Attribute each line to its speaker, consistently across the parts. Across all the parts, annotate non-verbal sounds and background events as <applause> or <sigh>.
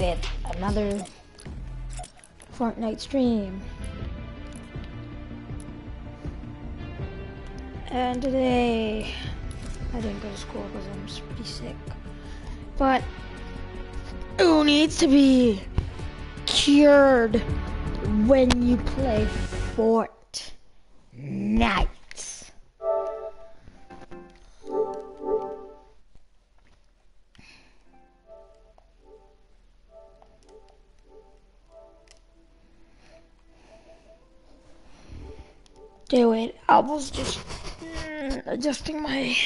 Speaker 1: with another Fortnite stream. And today, I didn't go to school because I'm pretty sick. But, who needs to be cured when you play Fortnite? Do it. I was just mm, adjusting my.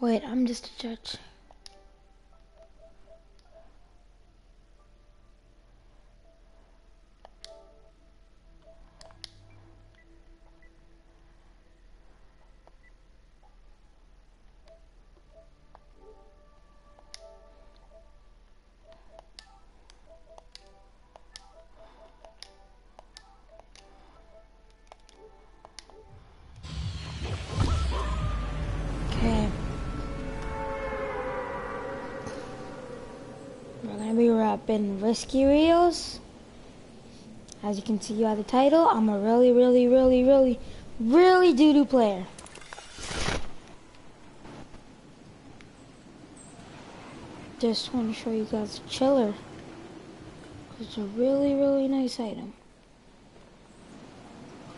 Speaker 1: Wait, I'm just a judge. Rapping Risky Reels. As you can see by the title, I'm a really, really, really, really, really doo-doo player. Just want to show you guys a chiller. It's a really, really nice item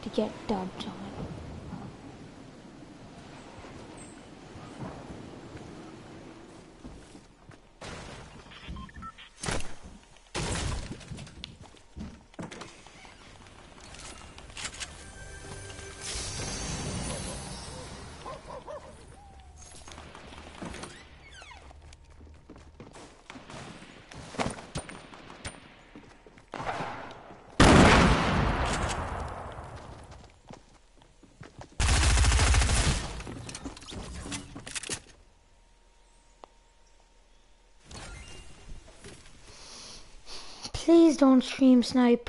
Speaker 1: to get dubbed on. Don't stream snipe.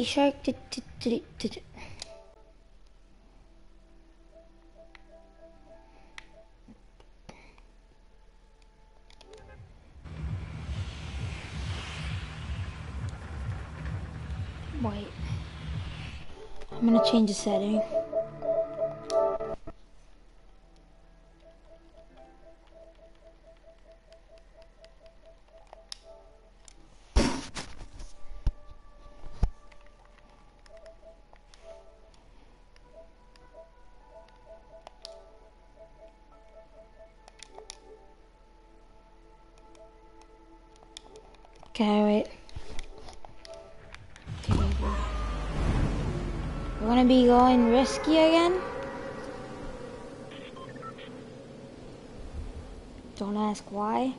Speaker 1: Baby shark. Wait. I'm gonna change the setting. Okay, wait. Okay, wait. We're gonna be going risky again. Don't ask why.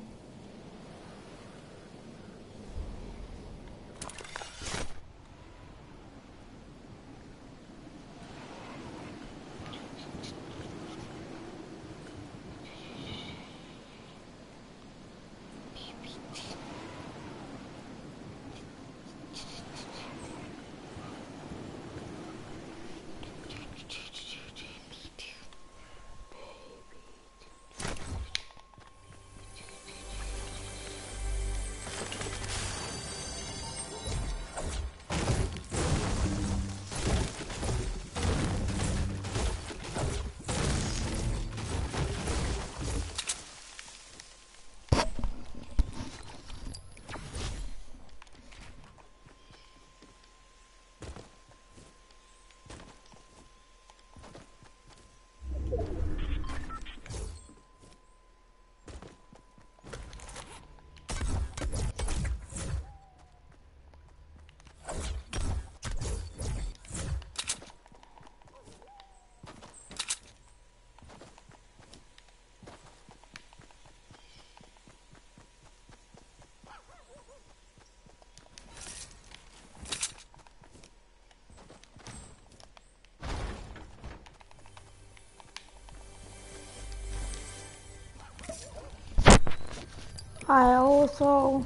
Speaker 1: I also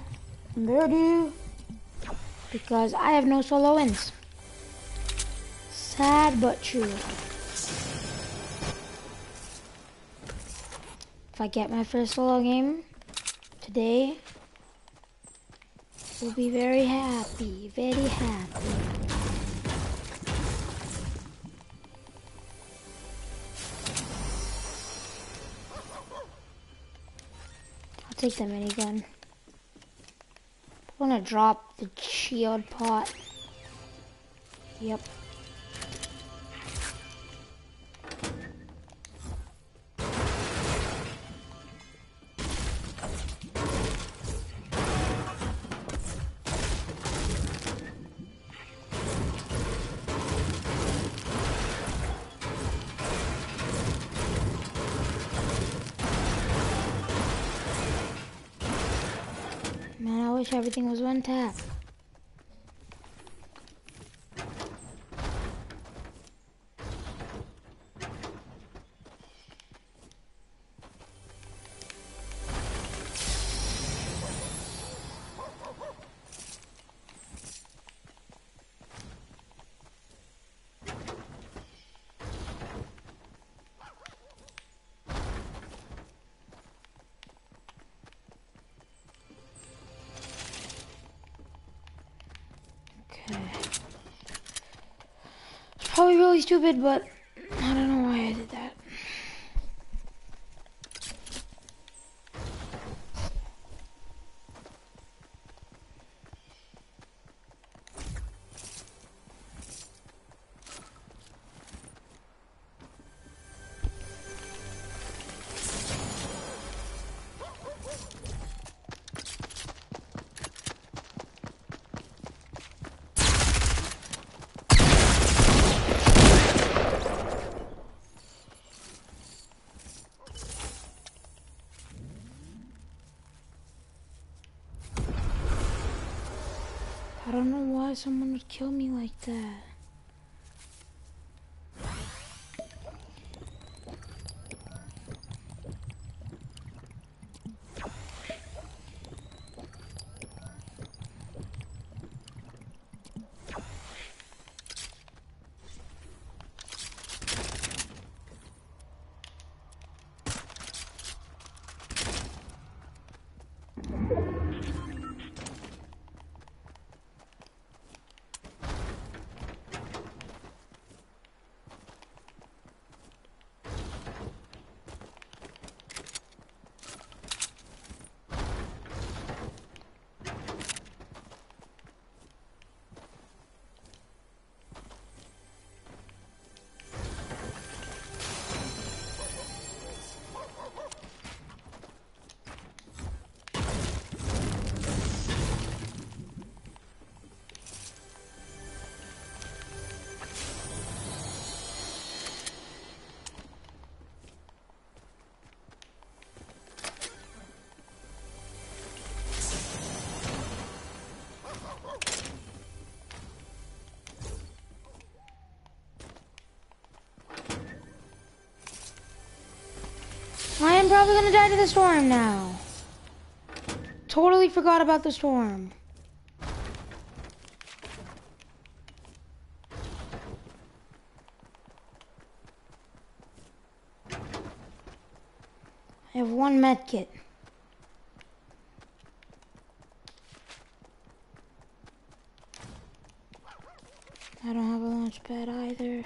Speaker 1: am due because I have no solo wins. Sad but true. If I get my first solo game today, we'll be very happy, very happy. Take the minigun. I'm gonna drop the shield pot. Yep. Everything was one tap. Probably really stupid, but someone would kill me like that. Am probably gonna die to the storm now. Totally forgot about the storm. I have one med kit. I don't have a launch pad either.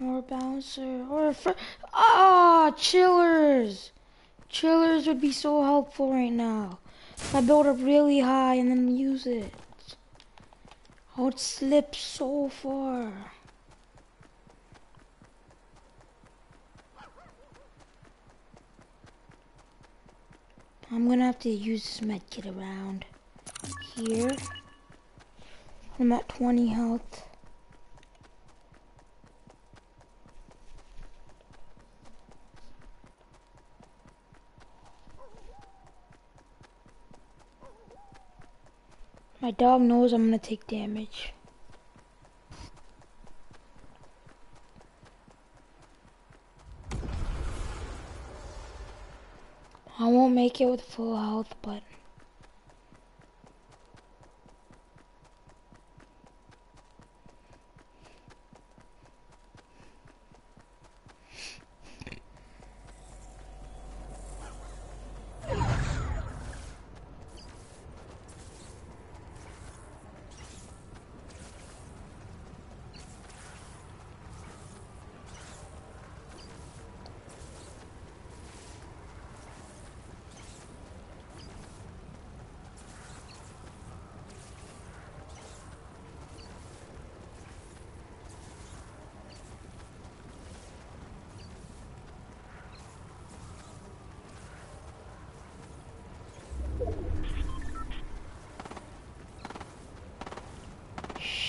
Speaker 1: Or a bouncer. Or a fr- Ah, chillers! Chillers would be so helpful right now. I build up really high and then use it. I would slip so far. I'm gonna have to use this medkit around here. I'm at 20 health. My dog knows I'm gonna take damage. I won't make it with full health, but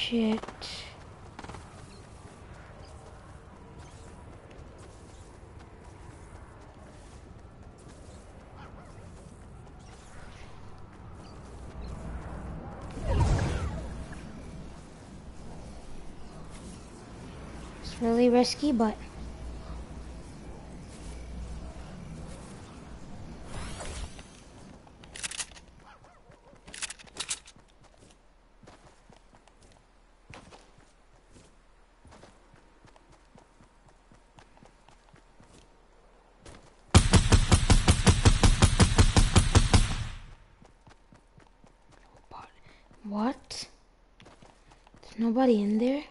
Speaker 1: shit. It's really risky, but what? There's nobody in there?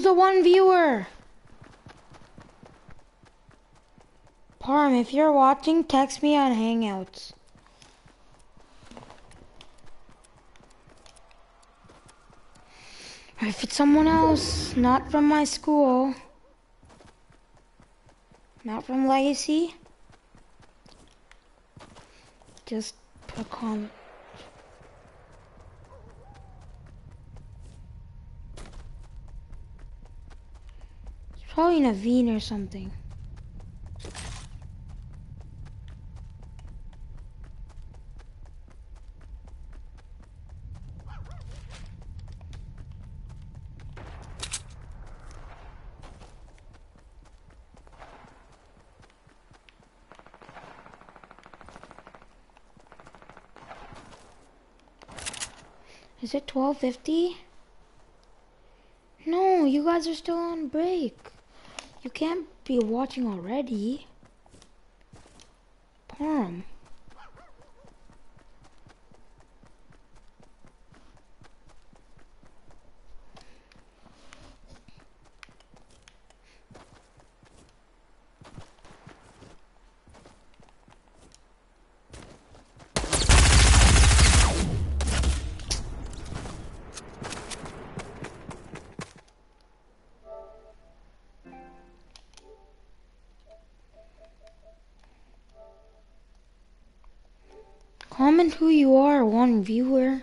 Speaker 1: The one viewer? Parm, if you're watching, text me on Hangouts. If it's someone else, not from my school, not from Legacy, just put a comment. It's probably Naveen or something. Is it 1250? No, you guys are still on break. You can't be watching already. Parm. One viewer.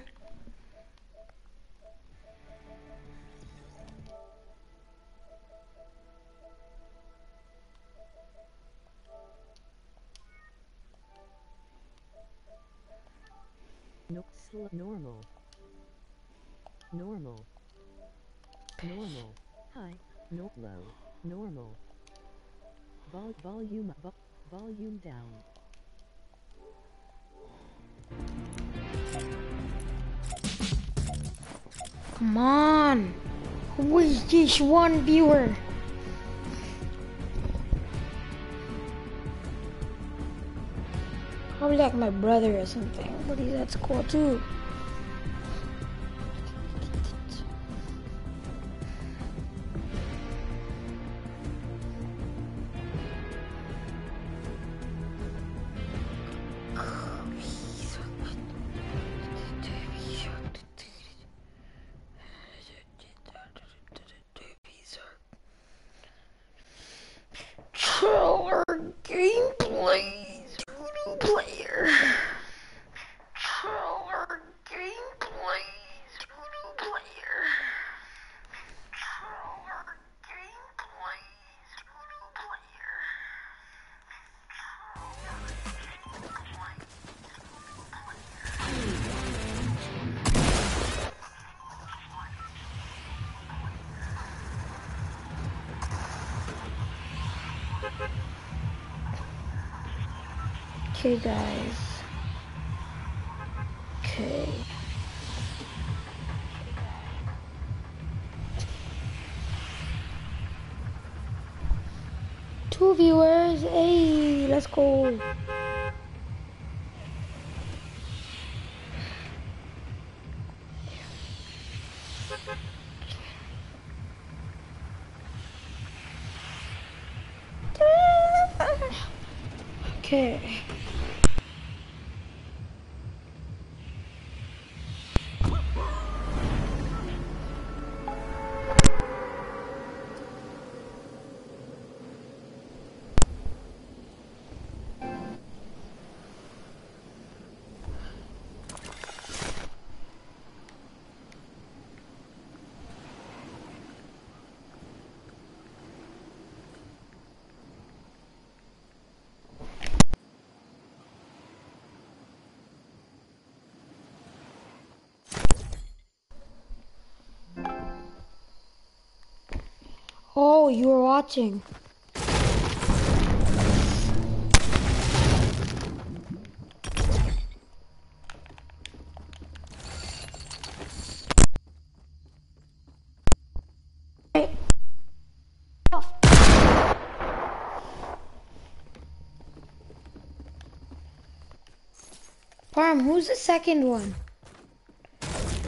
Speaker 2: Normal. Normal. Normal. High. No, low. Normal. Vol- volume, vo- volume down.
Speaker 1: Come on. Who is this one viewer? Probably like my brother or something, but he's at school too. Okay, guys. Okay. Two viewers. Hey, let's go. Oh, you were watching. Farm, who's the second one?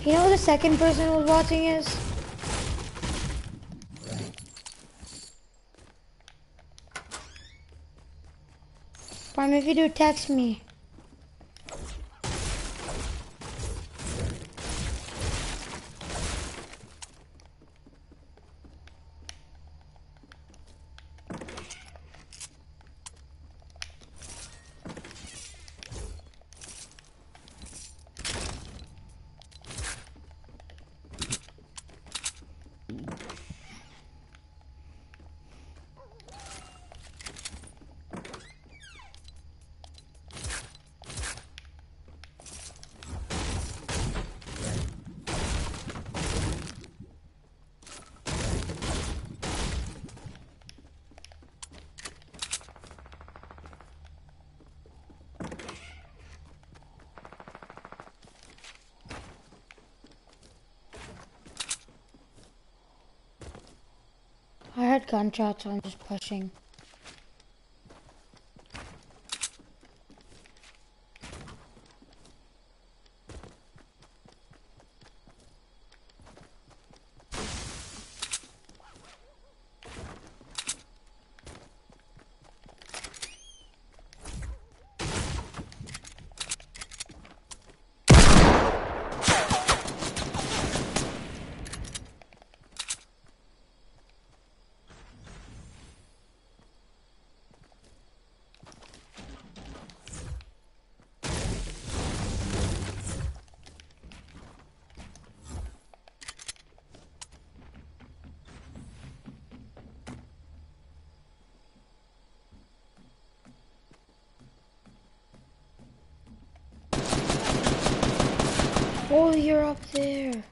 Speaker 1: You know the second person who's watching is? Farm, if you do, text me. I heard gunshots, so I'm just pushing. Oh, you're up there.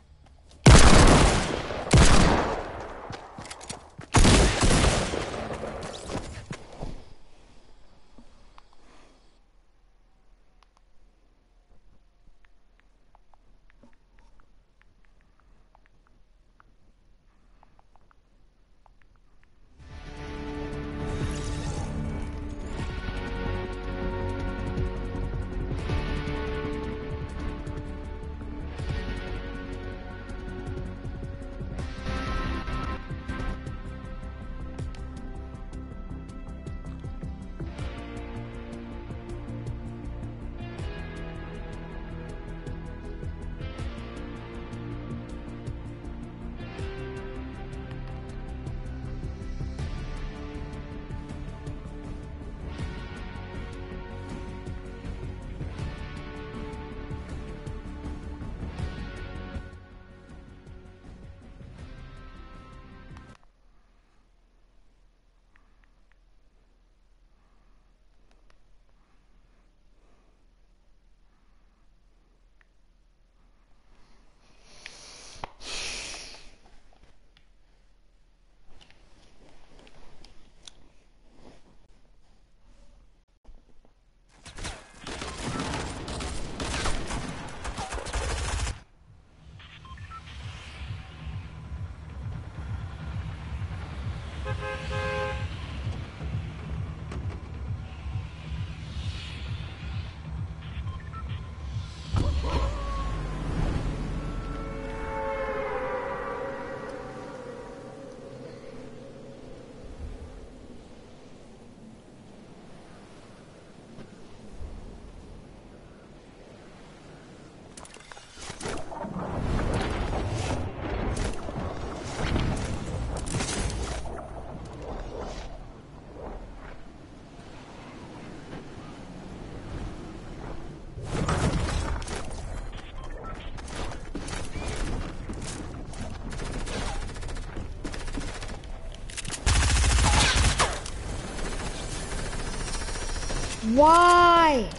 Speaker 1: Why?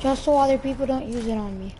Speaker 1: Just so other people don't use it on me.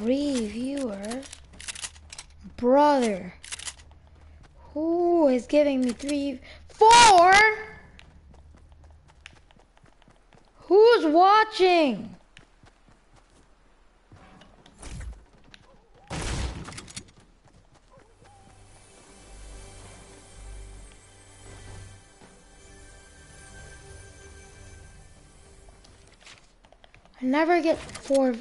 Speaker 1: Three viewers? Brother. Who is giving me three? Four? Who's watching? I never get four.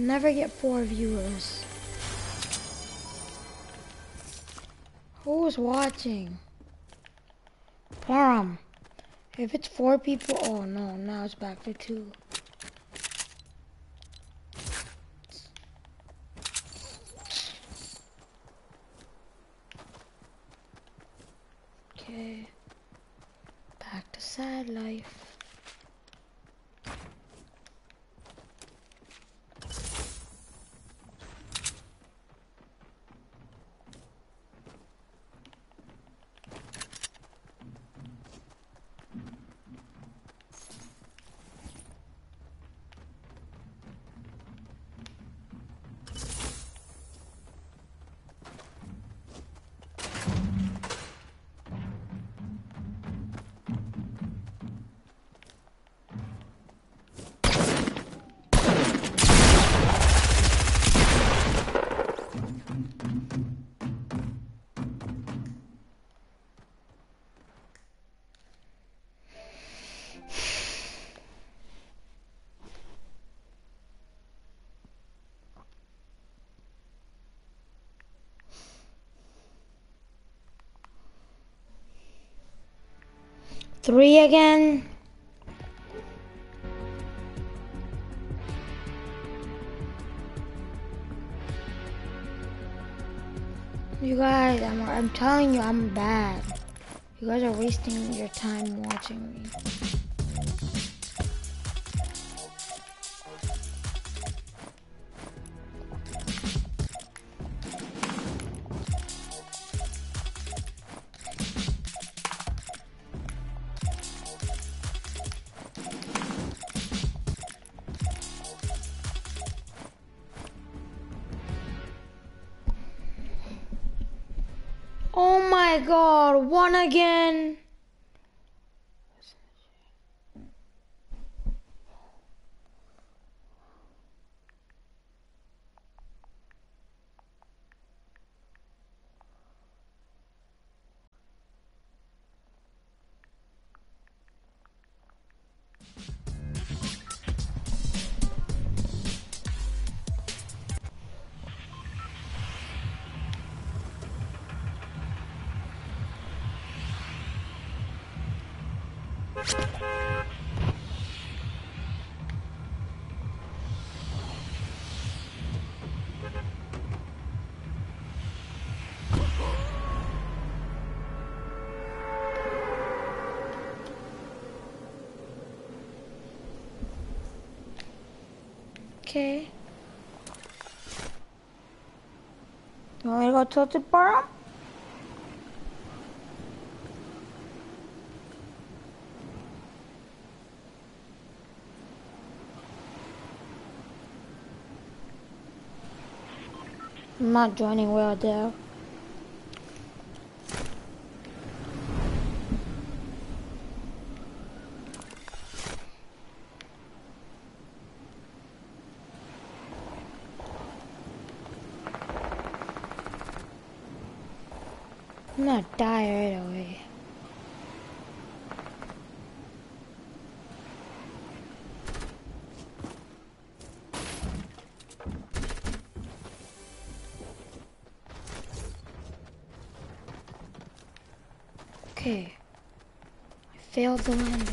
Speaker 1: Never get four viewers. Who's watching? farm. If it's four people, oh no, now it's back to two. Three again. You guys, I'm, I'm telling you, I'm bad. You guys are wasting your time watching me. One again. Okay. You to go tilted bar? I'm not joining well there. I'm gonna die right away. Okay. I failed the landing.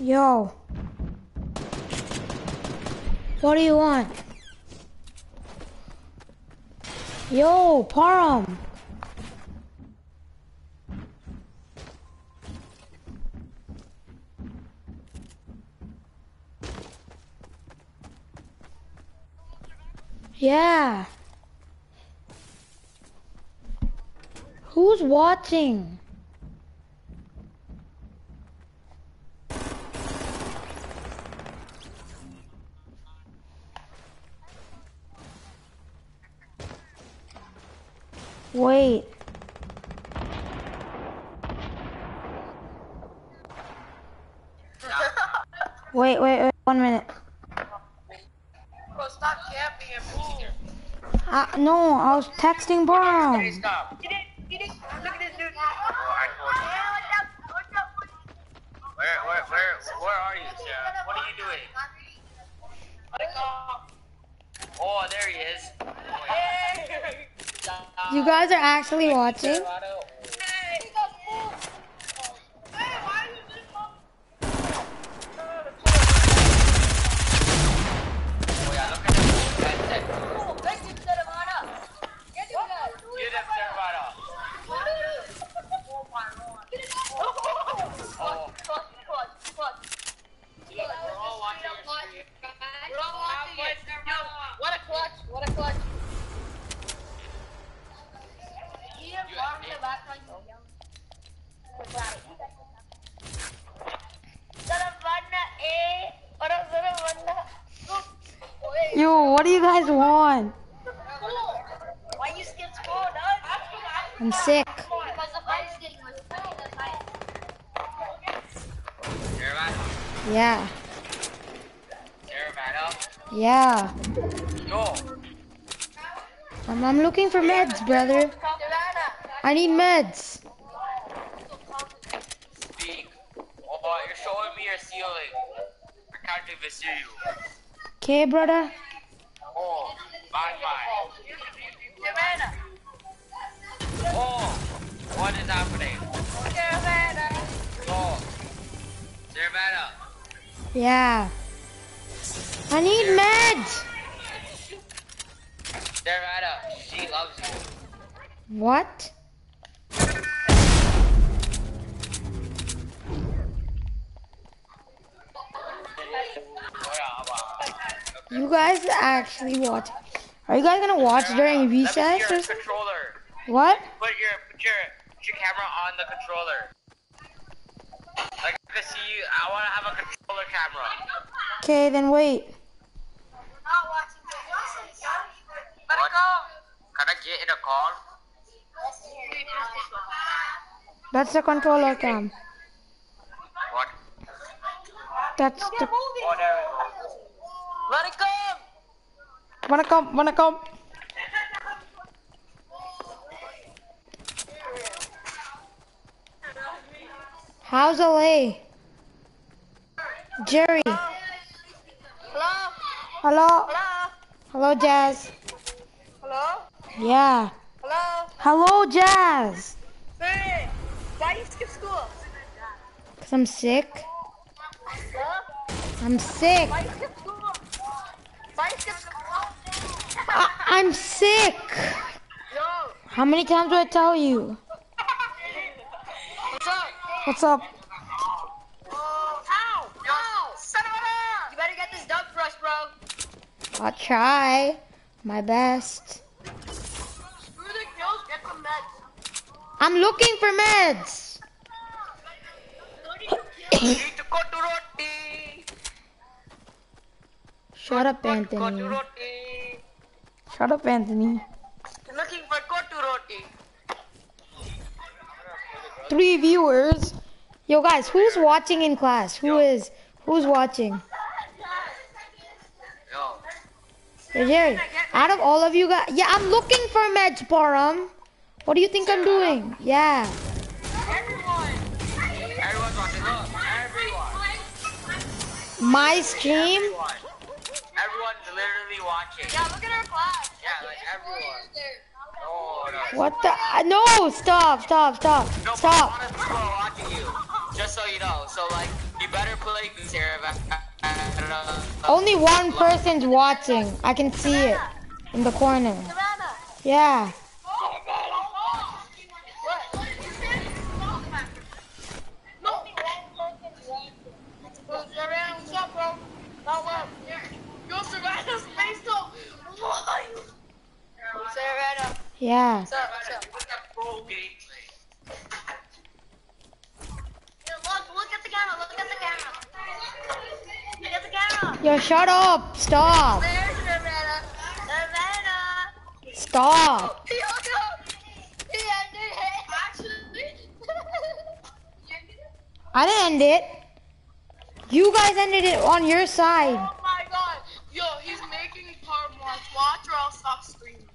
Speaker 1: Yo. What do you want? Yo, Param. Yeah. Who's watching? Wait. Wait, wait, wait, one minute.
Speaker 3: Bro, stop camping and move.
Speaker 1: Uh, no, I was texting Brown.
Speaker 4: Stop.
Speaker 3: Get it, get it. Look at this dude.
Speaker 4: Alright, cool. Where, where, where, where are you, Sarah? What are you doing? Oh, there he is. Yeah.
Speaker 1: You guys are actually watching?
Speaker 4: Colorado. Oh, yeah, look at him. That's it. Get him, Servado. Oh, we're all watching your stream.
Speaker 3: What a clutch! What a clutch!
Speaker 1: Yo, what do you guys want?
Speaker 3: Why you skip school?
Speaker 1: I'm sick.
Speaker 3: Because the fight is getting much
Speaker 4: Servado.
Speaker 1: Yeah. Yeah.
Speaker 4: Yo.
Speaker 1: I'm, looking for meds, brother. I need meds.
Speaker 4: Speak. Oh, you're showing me your ceiling. I can't even see you.
Speaker 1: Okay, brother. Yeah. I need meds.
Speaker 4: Saravana, she loves you.
Speaker 1: What? You guys actually watch. Are you guys gonna watch during recess
Speaker 4: see your controller.
Speaker 1: What?
Speaker 4: Put your put your put your camera on the controller. Like I can see you. I want to have a controller camera.
Speaker 1: Okay, then wait.
Speaker 4: What? Can I get in a call?
Speaker 1: That's the controller cam.
Speaker 4: What?
Speaker 1: That's the.
Speaker 4: Oh, there.
Speaker 3: Let it go!
Speaker 1: Vanakkam, vanakkam. How's LA? Jerry.
Speaker 3: Hello?
Speaker 1: Hello.
Speaker 3: Hello?
Speaker 1: Hello, Jazz.
Speaker 3: Hello?
Speaker 1: Yeah.
Speaker 3: Hello?
Speaker 1: Hello, Jazz.
Speaker 3: Hey! Why you skip school?
Speaker 1: Cause I'm sick. I'm sick.
Speaker 3: Why you skip school? Why you skip school?
Speaker 1: I- I'm sick.
Speaker 3: Yo!
Speaker 1: How many times do I tell you? <laughs>
Speaker 3: What's up?
Speaker 1: What's up?
Speaker 3: Oh, ow! Ow! Son of a You better get this dub for us, bro.
Speaker 1: I'll try my best. I'm looking for meds. Shut up, Anthony. Shut up, Anthony.
Speaker 4: Looking for go to roti.
Speaker 1: Three viewers. Yo, guys, who's watching in class? Who is? Who's watching? Hey, Jerry. Out of all of you guys, yeah, I'm looking for meds, Param. What do you think I'm doing? Yeah.
Speaker 3: Everyone!
Speaker 4: Everyone's watching. Look, everyone.
Speaker 1: My stream.
Speaker 4: Everyone. Everyone's literally watching.
Speaker 3: Yeah, look at our class.
Speaker 4: Yeah, like everyone. Oh, no.
Speaker 1: What the? No! Stop! Stop! Stop!
Speaker 4: No, but a
Speaker 1: Stop!
Speaker 4: lot of people are watching you. Just so you know. So like, You better play Sarah.
Speaker 1: Only one person's watching. I can see it in the corner. Yeah. Yeah.
Speaker 3: Look at the camera. Look at the camera. Look at the.
Speaker 1: Yo, shut up. Stop.
Speaker 3: There's Savannah. Savannah.
Speaker 1: Stop.
Speaker 3: He ended it. Actually.
Speaker 1: I didn't end it. You guys ended it on your side.
Speaker 3: Oh my god. Yo, he's making part watch. Watch or I'll stop screaming.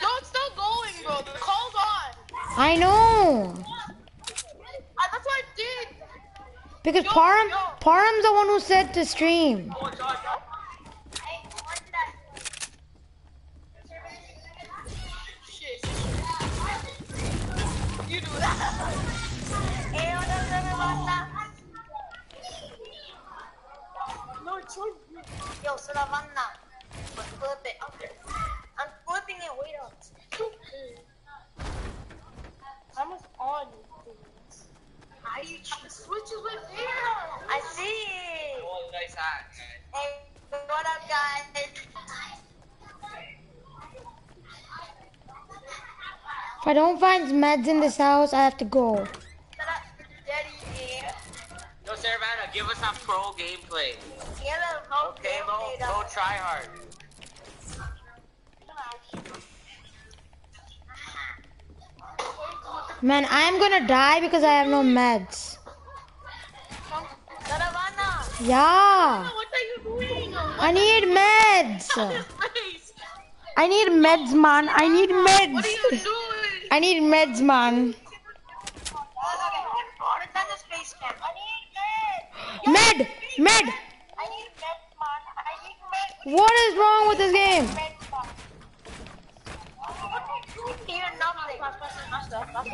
Speaker 3: No, it's still going, bro. The call's on.
Speaker 1: I know.
Speaker 3: I, that's what I did.
Speaker 1: Because Param, Param's the one who said to stream.
Speaker 3: Shit. You do that. Hey, what up, everyone? No, it's your Yo, Saravana. Flip it. I'm flipping it. Wait up. I'm on. How you switches with here? I see.
Speaker 4: Oh, nice hat.
Speaker 3: Hey, what up, guys?
Speaker 1: If I don't find meds in this house, I have to go.
Speaker 3: What up, Daddy? Yeah.
Speaker 4: Yo, Saravana, give us some pro gameplay.
Speaker 3: Yeah, no,
Speaker 4: Okay, Mo, go try hard.
Speaker 1: Man, I'm gonna die because I have no meds. Yeah.
Speaker 3: what are you doing?
Speaker 1: I need meds. I need meds, man. I need
Speaker 3: What are you
Speaker 1: meds.
Speaker 3: doing?
Speaker 1: I need meds, man.
Speaker 3: Return the space cam. I need meds.
Speaker 1: Med! Med!
Speaker 3: I need meds, man. I need meds.
Speaker 1: What is wrong with this game?
Speaker 3: Nothing. Master, master.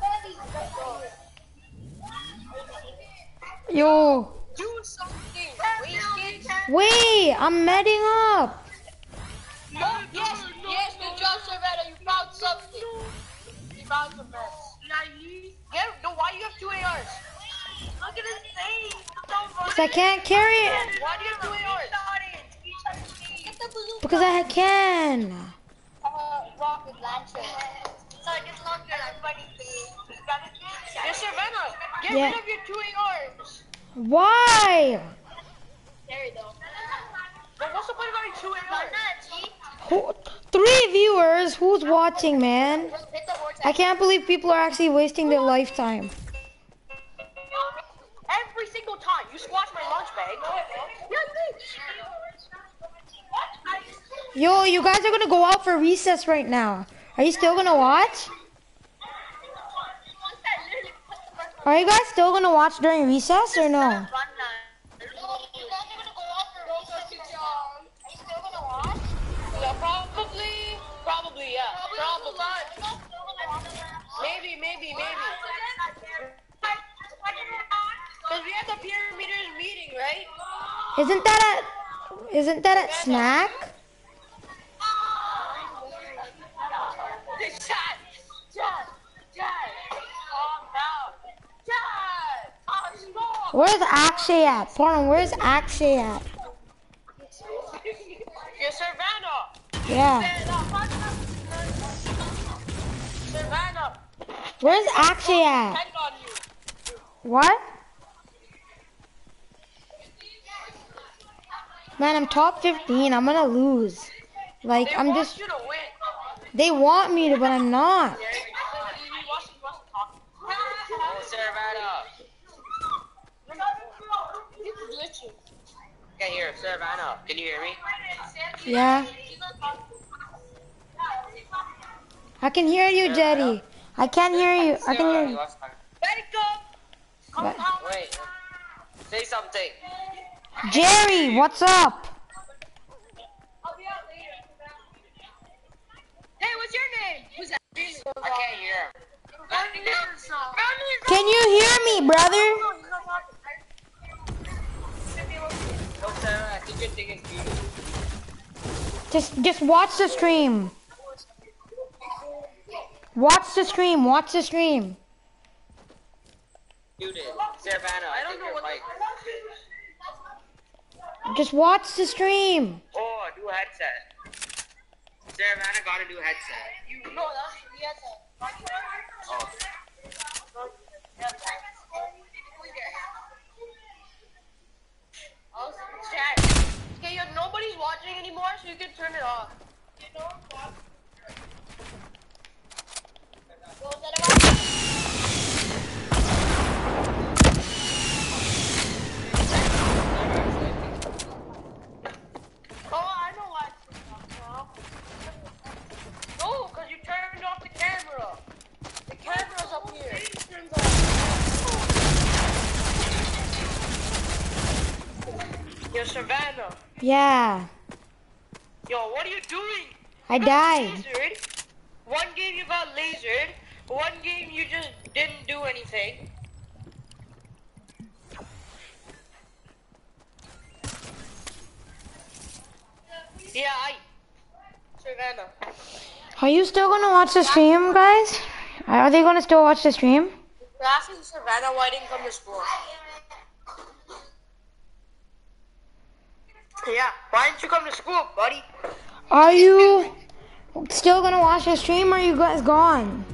Speaker 3: Daddy.
Speaker 1: Yo.
Speaker 3: Do something. Wait.
Speaker 1: I'm medding up.
Speaker 3: Oh, yes, yes, good job, Savannah. You found something. You found some meds. Yeah, no, why you have two ARs? Look at his face.
Speaker 1: Because I can't carry it.
Speaker 3: Why do you have two ARs? The
Speaker 1: Because I can.
Speaker 3: Face. Yes, Savannah. Get
Speaker 1: Yeah.
Speaker 3: rid of your two ARs.
Speaker 1: Why?
Speaker 3: There you go. But what's the point of having two ARs?
Speaker 1: Who, three viewers? Who's watching, man?
Speaker 3: Just hit the vortex.
Speaker 1: I can't believe people are actually wasting their lifetime.
Speaker 3: Every single time you squash my lunch bag.
Speaker 1: Yo, you guys are gonna go out for recess right now. Are you still gonna watch? Are you guys still gonna watch during recess or no?
Speaker 3: Yeah, probably, probably, yeah. Maybe, maybe, maybe. Cause we have the peer mediators meeting, right?
Speaker 1: Isn't that at isn't that at snack? Where's Akshay at? Pardon, where's Akshay at?
Speaker 3: You're Savannah.
Speaker 1: Yeah.
Speaker 3: Savannah.
Speaker 1: Where's Akshay at?
Speaker 3: Depend on you.
Speaker 1: What? Man, I'm top 15. I'm gonna lose. Like,
Speaker 3: They
Speaker 1: I'm just.
Speaker 3: you to win.
Speaker 1: They want me to, but I'm not.
Speaker 3: He wants, he wants to talk.
Speaker 4: Oh, Saravana.
Speaker 3: He's glitching.
Speaker 4: Okay, here, Saravana. Can you hear me?
Speaker 1: Yeah. I can hear you, Jetty. I can't hear you. I can hear you.
Speaker 3: Let it go. Come
Speaker 1: But-
Speaker 4: Wait. Say something.
Speaker 1: Jerry, what's up?
Speaker 3: I'll be out later. Hey, what's your name? Who's that?
Speaker 4: I can't hear him.
Speaker 3: Bernie is not.
Speaker 1: Can you hear me, brother?
Speaker 4: No, Sarah, I think you're thinking beauty.
Speaker 1: Just just watch the stream. Watch the stream. Watch the stream.
Speaker 4: Muted. Savannah, I,
Speaker 3: I don't know what
Speaker 4: mic.
Speaker 1: Just watch the stream.
Speaker 4: Oh, new headset. Savannah got a new headset.
Speaker 3: You no, that's yes.
Speaker 4: Oh.
Speaker 3: Oh, chat. Okay, yeah, nobody's watching anymore, so you can turn it off. Oh, I know why it's turned off. No, because you turned off the camera. The camera's up here. Yo, Savannah.
Speaker 1: Yeah.
Speaker 3: Yo, what are you doing?
Speaker 1: I
Speaker 3: You
Speaker 1: died.
Speaker 3: lasered. One game you got lasered. One game you just didn't do anything. Yeah, I. Savannah.
Speaker 1: Are you still gonna watch the stream, guys? Are they gonna still watch the stream?
Speaker 3: You're asking Savannah why I didn't come to school. Yeah, why didn't you come to school, buddy?
Speaker 1: Are you still gonna watch the stream or are you guys gone?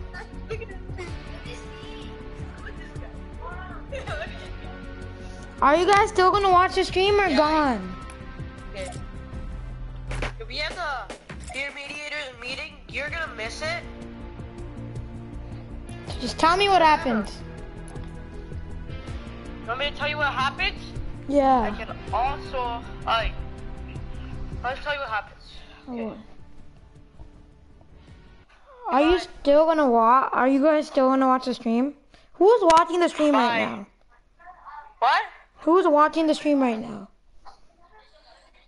Speaker 1: Are you guys still gonna watch the stream or gone?
Speaker 3: Okay. If we have the peer mediators meeting, you're gonna miss it.
Speaker 1: Just tell me what happened.
Speaker 3: You want me to tell you what happened?
Speaker 1: Yeah.
Speaker 3: I can also, I. Let's tell you what happens.
Speaker 1: Oh. Are you still gonna watch? Are you guys still gonna watch the stream? Who's watching the stream right now?
Speaker 3: What?
Speaker 1: Who's watching the stream right now?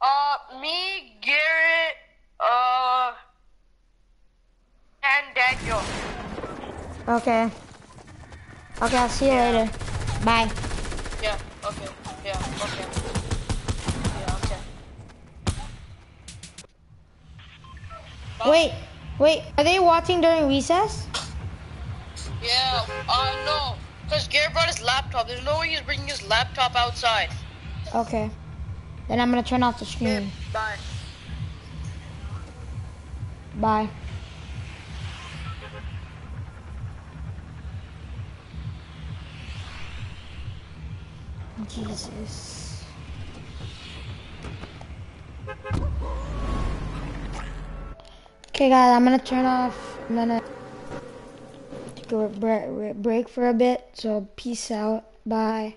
Speaker 3: Uh, me, Garrett, uh, and Daniel.
Speaker 1: Okay. Okay, I'll see you later. Bye.
Speaker 3: Yeah. Okay. Yeah. Okay. Yeah. Okay.
Speaker 1: Wait, wait. Are they watching during recess?
Speaker 3: Yeah. Uh, no. Cause Garrett brought his laptop. There's no way he's bringing his laptop outside.
Speaker 1: Okay. Then I'm gonna turn off the stream.
Speaker 3: Bye.
Speaker 1: Bye. Jesus. Okay, guys, I'm gonna turn off. I'm gonna take a bre- bre- break for a bit. So, peace out. Bye.